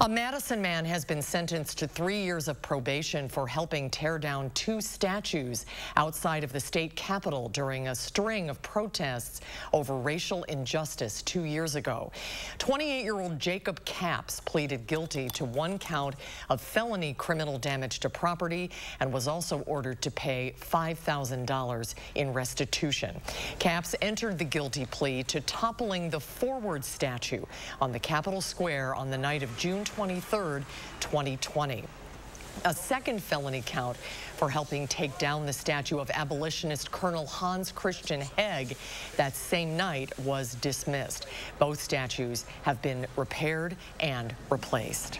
A Madison man has been sentenced to three years of probation for helping tear down two statues outside of the state capitol during a string of protests over racial injustice two years ago. 28-year-old Jacob Capps pleaded guilty to one count of felony criminal damage to property and was also ordered to pay $5,000 in restitution. Capps entered the guilty plea to toppling the forward statue on the Capitol Square on the night of June 23, 2020. A second felony count for helping take down the statue of abolitionist Colonel Hans Christian Heg that same night was dismissed. Both statues have been repaired and replaced.